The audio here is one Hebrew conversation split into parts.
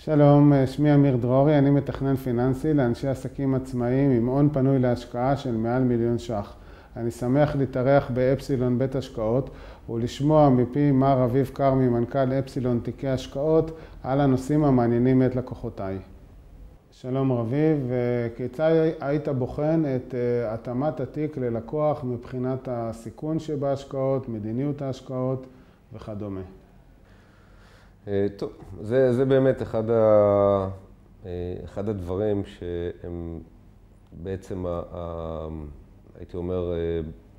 שלום, שמי אמיר דרורי, אני מתכנן פיננסי לאנשי עסקים עצמאיים עם הון פנוי להשקעה של מעל מיליון ש"ח. אני שמח להתארח באפסילון בית השקעות ולשמוע מפי מר אביב כרמי, מנכ"ל אפסילון תיקי השקעות, על הנושאים המעניינים את לקוחותיי. שלום רביב, כיצד היית בוחן את אה, התאמת התיק ללקוח מבחינת הסיכון שבהשקעות, מדיניות ההשקעות וכדומה? אה, טוב, זה, זה באמת אחד, ה, אה, אחד הדברים שהם בעצם, ה, ה, הייתי אומר,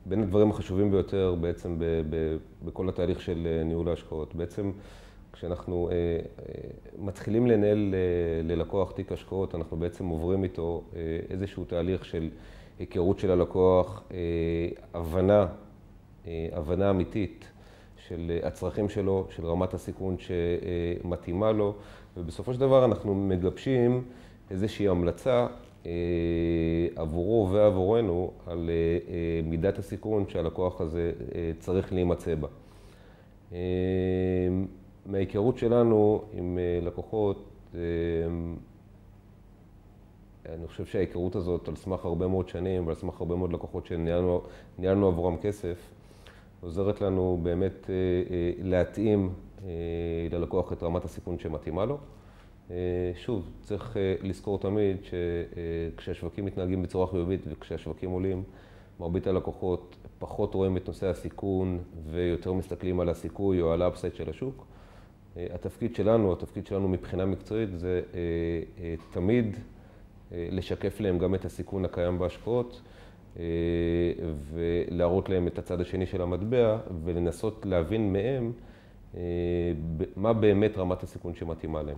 בין הדברים החשובים ביותר בעצם ב, ב, בכל התהליך של ניהול ההשקעות. בעצם כשאנחנו אה, אה, מתחילים לנהל אה, ללקוח תיק השקעות, אנחנו בעצם עוברים איתו איזשהו תהליך של היכרות של הלקוח, הבנה, הבנה אמיתית של הצרכים שלו, של רמת הסיכון שמתאימה לו, ובסופו של דבר אנחנו מגבשים איזושהי המלצה עבורו ועבורנו על מידת הסיכון שהלקוח הזה צריך להימצא בה. מההיכרות שלנו עם אה, לקוחות, אה, אני חושב שההיכרות הזאת על סמך הרבה מאוד שנים ועל סמך הרבה מאוד לקוחות שניהלנו עבורם כסף, עוזרת לנו באמת אה, להתאים ללקוח את רמת הסיכון שמתאימה לו. שוב, צריך לזכור תמיד שכשהשווקים מתנהגים בצורה חיובית וכשהשווקים עולים, מרבית הלקוחות פחות רואים את נושא הסיכון ויותר מסתכלים על הסיכוי או על ה upside של השוק. אה, התפקיד שלנו, התפקיד שלנו מבחינה מקצועית זה אה, אה, תמיד לשקף להם גם את הסיכון הקיים בהשקעות ולהראות להם את הצד השני של המטבע ולנסות להבין מהם מה באמת רמת הסיכון שמתאימה להם.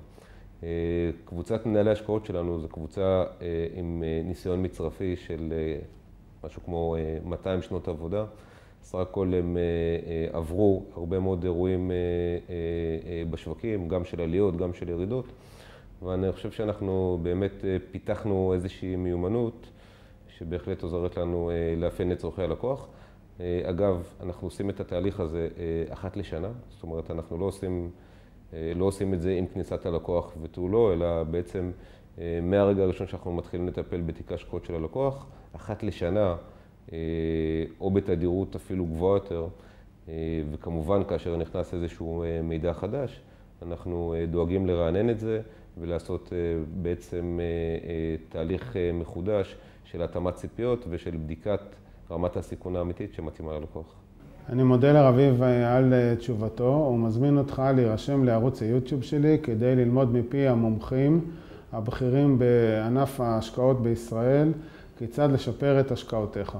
קבוצת מנהלי השקעות שלנו זו קבוצה עם ניסיון מצרפי של משהו כמו 200 שנות עבודה. סך הכל הם אה, אה, עברו הרבה מאוד אירועים אה, בשווקים, גם של עליות, גם של ירידות, ואני חושב שאנחנו באמת פיתחנו איזושהי מיומנות שבהחלט עוזרת לנו לאפיין את צורכי הלקוח. אגב, אנחנו עושים את התהליך הזה אחת לשנה, זאת אומרת, אנחנו לא עושים, לא עושים את זה עם כניסת הלקוח ותו לא, אלא בעצם מהרגע הראשון שאנחנו מתחילים לטפל בתיק ההשקעות של הלקוח, אחת לשנה אה, או בתדירות אפילו גבוהה יותר, אה, וכמובן כאשר נכנס איזשהו אה, מידע חדש, אנחנו דואגים לרענן את זה ולעשות בעצם תהליך מחודש של התאמת ציפיות ושל בדיקת רמת הסיכון האמיתית שמתאימה ללקוח. אני מודה לרביב על תשובתו ומזמין אותך להירשם לערוץ היוטיוב שלי כדי ללמוד מפי המומחים הבכירים בענף ההשקעות בישראל כיצד לשפר את השקעותיך.